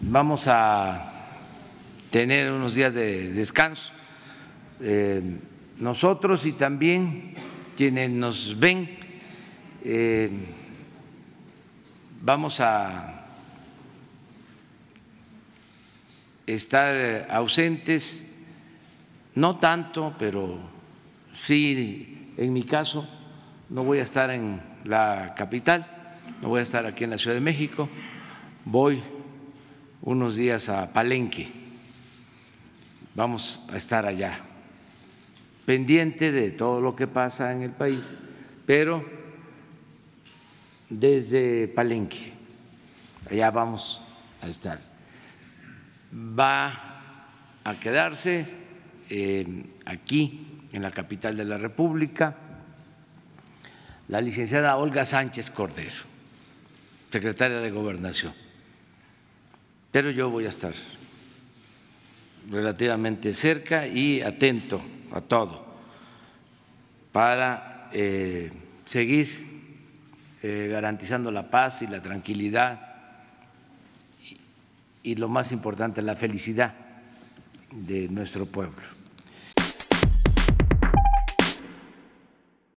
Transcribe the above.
vamos a tener unos días de descanso. Eh, nosotros y también quienes nos ven, eh, vamos a estar ausentes, no tanto, pero sí, en mi caso, no voy a estar en la capital, no voy a estar aquí en la Ciudad de México, voy unos días a Palenque, vamos a estar allá, pendiente de todo lo que pasa en el país, pero desde Palenque, allá vamos a estar. Va a quedarse eh, aquí, en la capital de la República, la licenciada Olga Sánchez Cordero, secretaria de Gobernación. Pero yo voy a estar relativamente cerca y atento a todo para eh, seguir eh, garantizando la paz y la tranquilidad y, y lo más importante, la felicidad de nuestro pueblo.